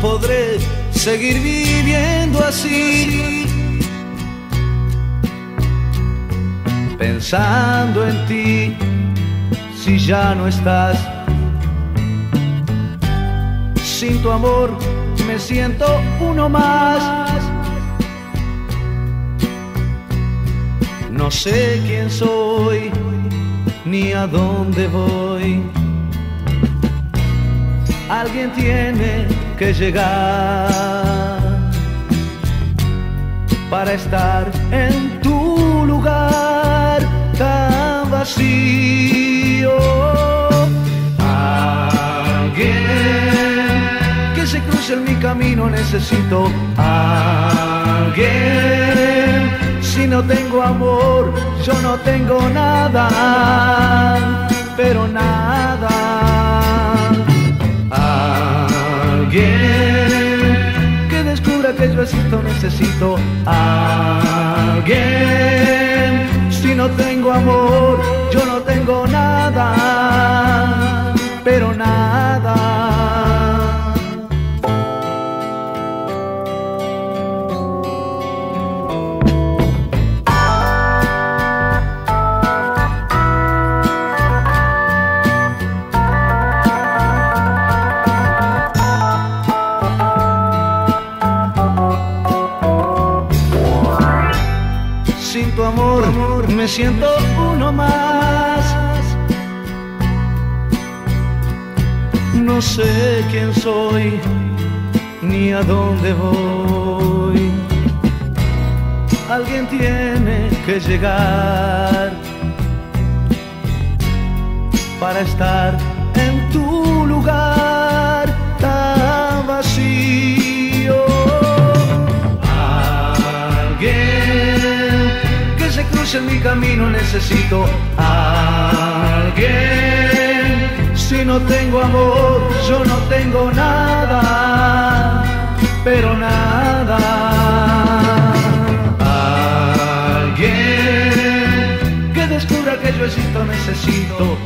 podré seguir viviendo así. Pensando en ti, si ya no estás. Sin tu amor me siento uno más. No sé quién soy ni a dónde voy. Alguien tiene que llegar para estar en tu lugar tan vacío. Alguien que se cruce en mi camino necesito. Alguien si no tengo amor, yo no tengo nada, Alguien que descubra que yo existo, necesito alguien. Si no tengo amor, Sin tu amor me siento uno más. No sé quién soy ni a dónde voy. Alguien tiene que llegar para estar en tu lugar se cruce mi camino necesito alguien. Si no tengo amor, yo no tengo nada, pero nada. Alguien que descubra que yo existo necesito.